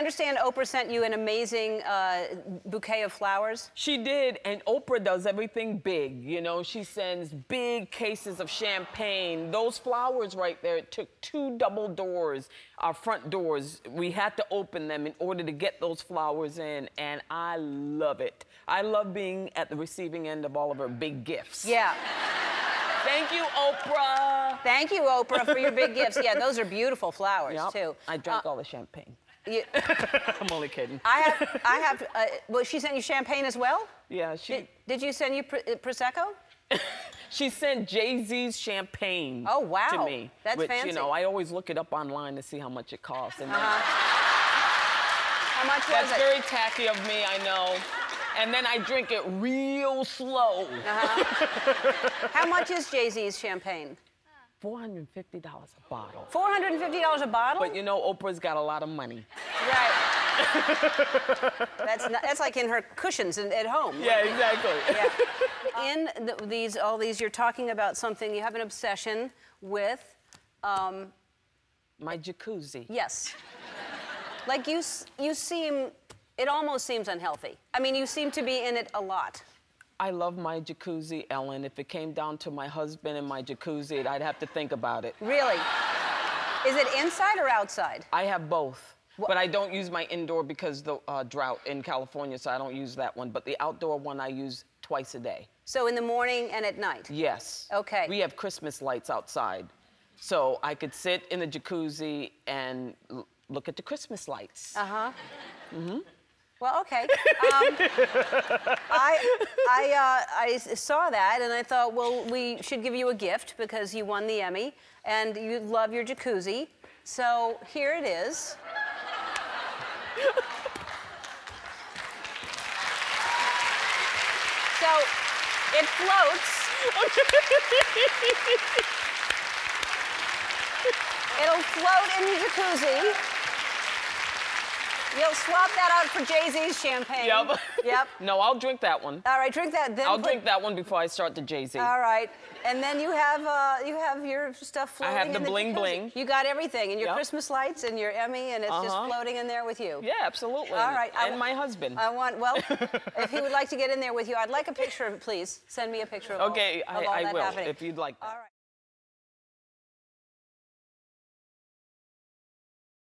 understand Oprah sent you an amazing uh, bouquet of flowers. She did, and Oprah does everything big. You know, she sends big cases of champagne. Those flowers right there, it took two double doors, our front doors. We had to open them in order to get those flowers in, and I love it. I love being at the receiving end of all of her big gifts. Yeah. Thank you, Oprah. Thank you, Oprah, for your big gifts. Yeah, those are beautiful flowers, Yep. too. I drank Uh, all the champagne. You- I'm only kidding. I have, I have, uh, well, she sent you champagne as well? Yeah, she Did, did you send you pr- uh, Prosecco? she sent Jay Z's champagne. Oh, wow. To me, That's which fancy. you know I always look it up online to see how much it costs. And then- How much was That's it? very tacky of me, I know. And then I drink it real slow. How much is Jay Z's champagne? $450 a bottle. $450 a bottle? But you know, Oprah's got a lot of money. right. that's, not, that's like in her cushions in, at home. Yeah, exactly. Yeah. In the, these, all these, you're talking about something, you have an obsession with, um, My jacuzzi. yes. Like you, you seem, it almost seems unhealthy. I mean, you seem to be in it a lot. I love my jacuzzi, Ellen. If it came down to my husband and my jacuzzi, I'd have to think about it. Really? Is it inside or outside? I have both. But I don't use my indoor because the uh, drought in California, so I don't use that one. But the outdoor one I use twice a day. So in the morning and at night? Yes. Okay. We have Christmas lights outside. So I could sit in the jacuzzi and l- look at the Christmas lights. Uh huh. Mm-hmm. Well, okay. Um, I I uh, I saw that and I thought, well, we should give you a gift because you won the Emmy and you love your jacuzzi. So here it is. so it floats. It'll float in the jacuzzi. You'll swap that out for Jay Z's champagne. Yep. Yep. No, I'll drink that one. All right, drink that. Then I'll put- drink that one before I start the Jay Z. All right, and then you have uh, you have your stuff floating. In there. I have the in bling jacuzzi. bling. You got everything, and your Yep. Christmas lights, and your Emmy, and it's just Uh-huh. floating in there with you. Yeah, absolutely. All right. I And my husband. I want. Well, if he would like to get in there with you, I'd like a picture. Please send me a picture of all- okay, of I, all I that will happening. if you'd like that. All right.